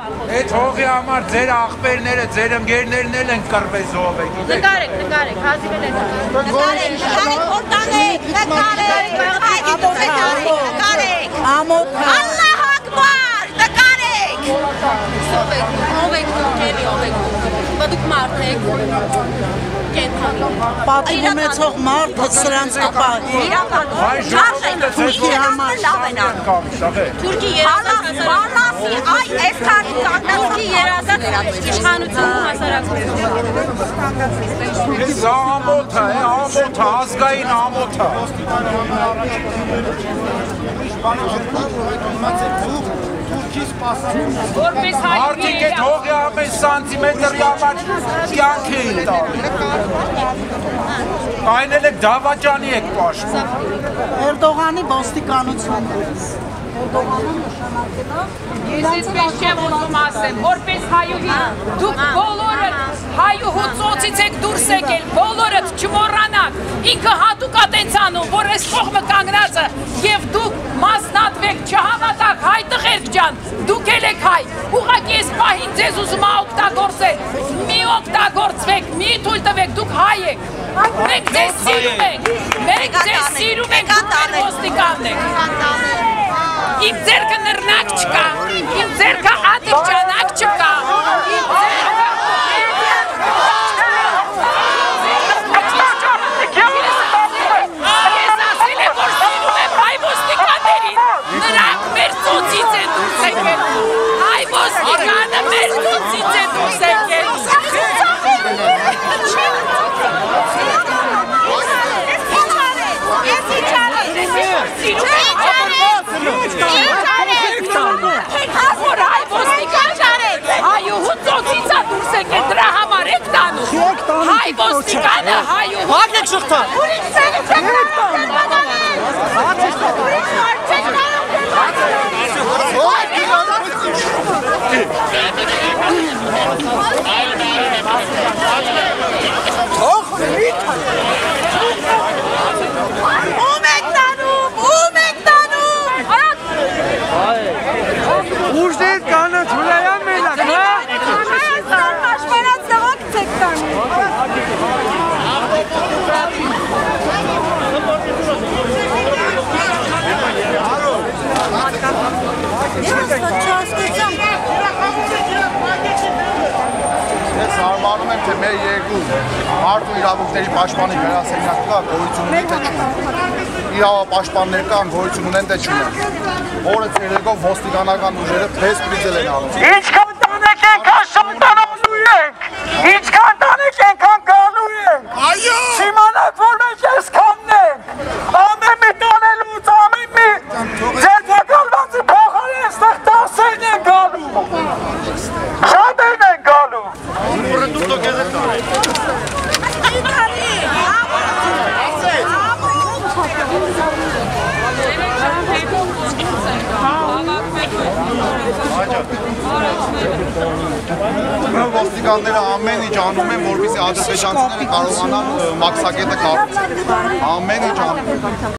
Այդ հողի համար ձեր աղբերները, ձեր ընկերներն էլ են կռվեզով եք։ Նկարեք, նկարեք, հազիվել եք։ Նկարեք, նկարեք, որ տանեք, նկարեք, նկարեք, Ամոթ Ալլահ ակբար, նկարեք։ Ով եք, ով եք էլի ով եք դուք։ Բա դուք մարդ եք։ Կենթանի։ պատիվ ունեցող մարդը սրանց ձեր Իքի համար լավ են անում։ Թուրքի Բալաս, երազանք բալասի, այ այսքան Թուրքի երազանք իշխանություն հասարակություն։ Սա ամոթ է, ամոթ է, ազգային ամոթ է։ Որպես հայ Արդիկ այդ հողի ամեն սանտիմետրի համար կյանք էին տալի։ Կայնել եք դավաճանի եք պաշտպան։ Էրդողանի ոստիկանությունը։ Էրդողանը Ես այսպես չեմ ուզում ասեմ, որպես հայուհի, դուք բոլորը հայուհու ծոցից եք դուրս եկել, բոլորդ չմոռանաք։ Ինքը հատուկ ատենց անում, որ այս կողմը կանգնածը եւ դուք մասնատվեք, չհավատաք հայ տղերք ջան, դուք ել եք հայ։ Ուղղակի այս պահին ձեզ ուզում ա օգտագործել։ Մի օգտագործվեք, մի թույլ տվեք, դուք հայ եք։ Մենք ձեզ սիրում ենք։ Մենք ձեզ սիրում ենք, դուք մեր ոստիկանն եք։ Իմ ձերքը նռնակ չկա, իմ ձերքը ադրճանակ չկա, իմ ձերքը Ես ասել եմ, որ սիրում եմ հայ ոստիկաններին, նրանք մեր ծոցից են դուրս եկել, հայ մեր ծոցից է դուրս եկել։ հայ դրա համար եք տանում։ Հայ ոստիկանը հայուհու Հագեք շղթա։ Ում թե մեր երկու մարդու իրավունքների պաշտպանի գրասենյակ կա, գոյություն ունի թե չունի։ Իրավապաշտպաններ կան, գոյություն ունեն թե չունեն։ Օրը ցերեկով ոստիկանական ուժերը փես պրիզել են անում։ Ինչքան տանեք ենքան շանտանալու ենք, ինչքան տանեք ենքան գալու ենք։ Այո! Չիմանաք, որ մենք այսքանն ենք, ամեն մի տանելուց, ամեն մի ձերբակալվածի փոխարեն այստեղ տասերն են գալու։ Շատերն են գալու։ Ոստիկանները ամեն ինչ անում են, որպեսզի ադրբեջանցիները կարողանան մաքսակետը կառուցել։ Ամեն ինչ անում են։